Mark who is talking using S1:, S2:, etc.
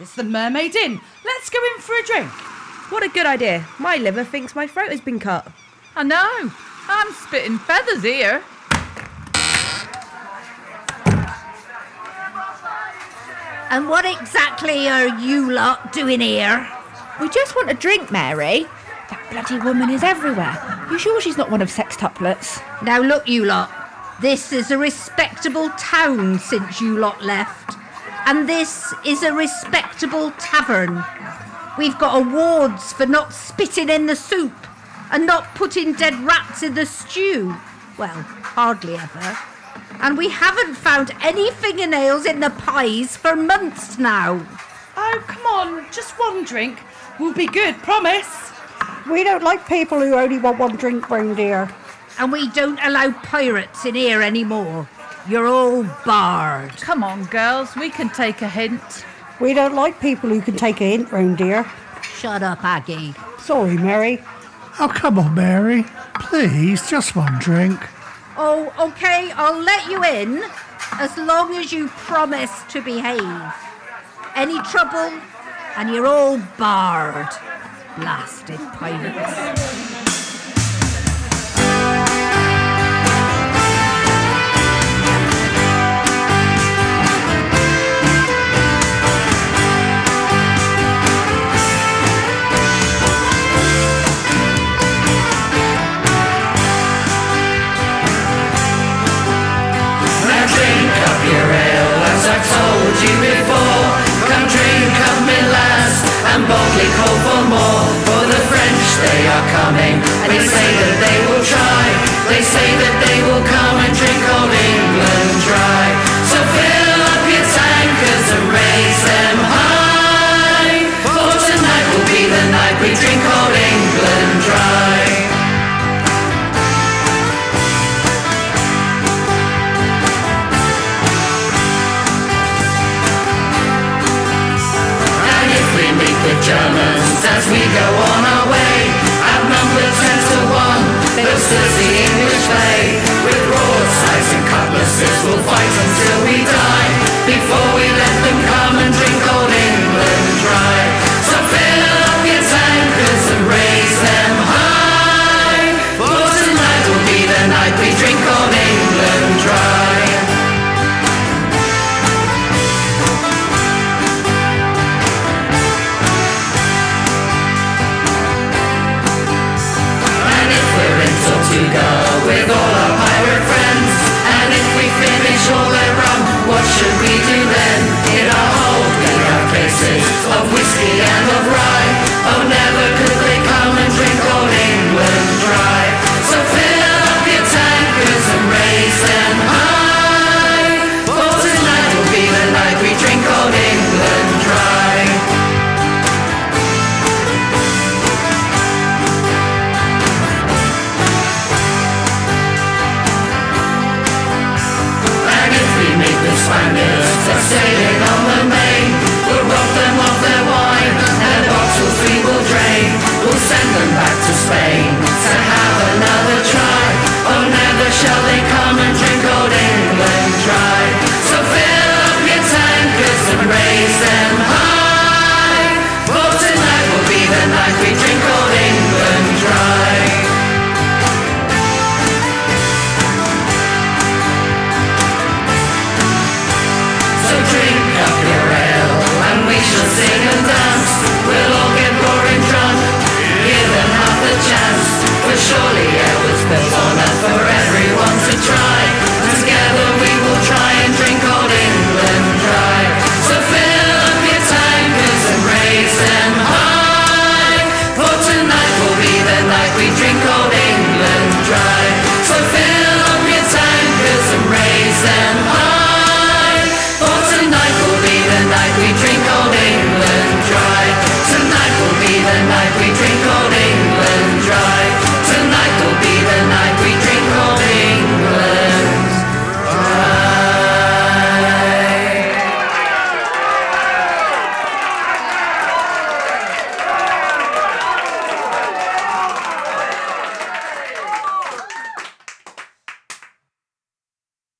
S1: It's the Mermaid Inn. Let's go in for a drink.
S2: What a good idea. My liver thinks my throat has been cut.
S3: I know. I'm spitting feathers here.
S4: And what exactly are you lot doing here?
S2: We just want a drink, Mary. That bloody woman is everywhere. You sure she's not one of sextuplets?
S4: Now look, you lot. This is a respectable town since you lot left. And this is a respectable tavern. We've got awards for not spitting in the soup and not putting dead rats in the stew. Well, hardly ever. And we haven't found any fingernails in the pies for months now.
S1: Oh, come on. Just one drink. We'll be good, promise.
S5: We don't like people who only want one drink round here.
S4: And we don't allow pirates in here anymore. You're all barred.
S3: Come on, girls, we can take a hint.
S5: We don't like people who can take a hint round here.
S4: Shut up, Aggie.
S5: Sorry, Mary.
S6: Oh, come on, Mary. Please, just one drink.
S4: Oh, okay, I'll let you in as long as you promise to behave. Any trouble, and you're all barred. Blasted pirates.
S7: We go on